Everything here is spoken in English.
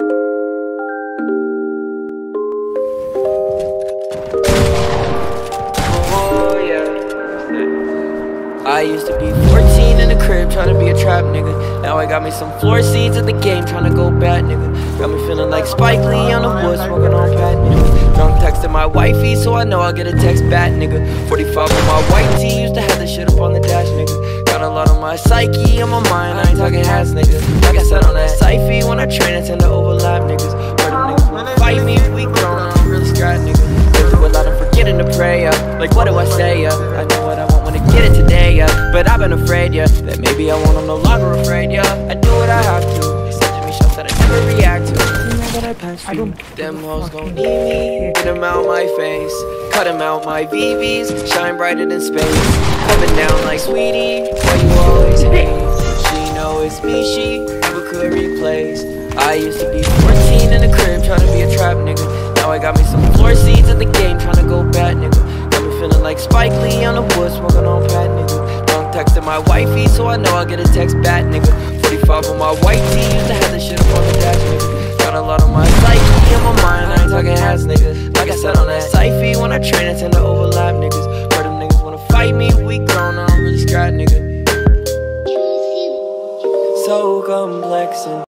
Oh, yeah. I used to be 14 in the crib trying to be a trap nigga. Now I got me some floor seats at the game trying to go bad nigga. Got me feeling like Spike Lee on the wood smoking on Pat nigga. Drunk texting my wifey so I know I'll get a text back nigga. 45 on my white tee used to have this shit up on the dash nigga. Got a lot on my psyche on my mind I ain't talking ass nigga. Like I said on that Syfy when I train I tend to overlap niggas. Heard them niggas wanna fight me, we grown, I'm really scratch nigga. Been through a lot of forgetting to pray, yeah. Like what do I say, yeah? I know what I want when I get it today, yeah. But I've been afraid, yeah. That maybe I won't, I'm no longer afraid, yeah. I do what I have to. They sending me shots that I never react to. I pass through, them hoes gon' need me. Get them out my face. Cut them out my VVs. Shine brighter than space. Coming down like sweetie. She never could replace. I used to be 14 in the crib trying to be a trap nigga. Now I got me some floor seats at the game trying to go bat nigga. Got me feeling like Spike Lee on the wood smoking on pat nigga. Drunk texting my wifey so I know I'll get a text back nigga. 45 on my white tee used to have this shit up on the dash nigga. Got a lot on my psyche in my mind, I ain't talking hats nigga. Like I said on that Syfy when I train I tend to overlap niggas. Heard them niggas wanna fight me, we grown, I'm really scrap nigga. So complex and